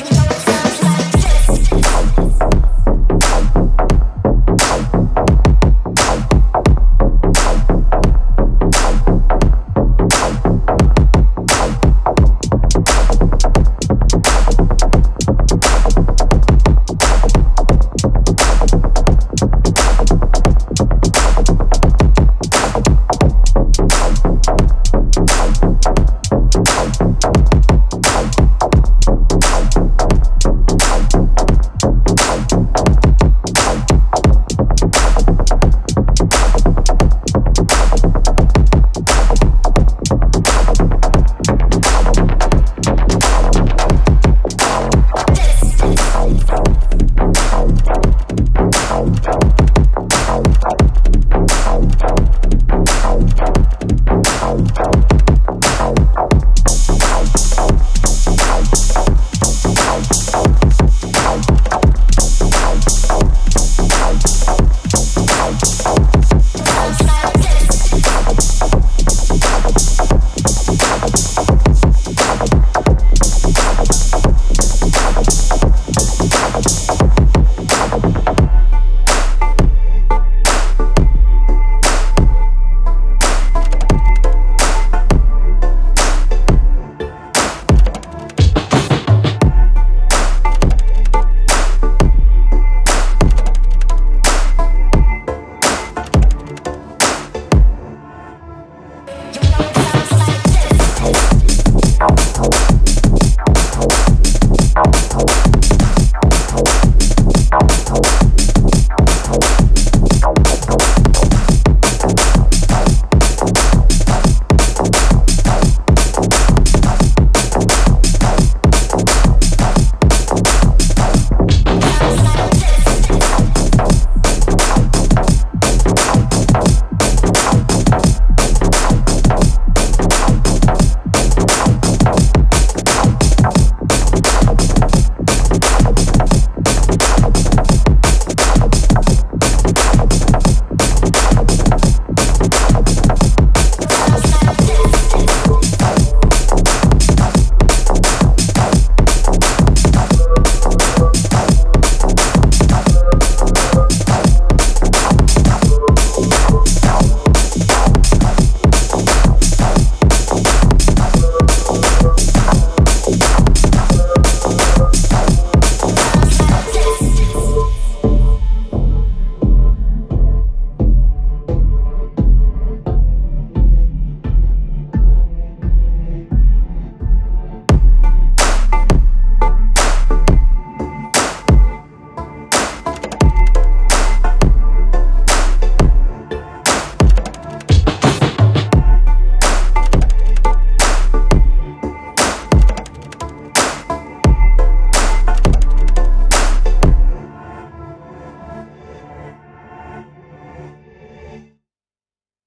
You know it's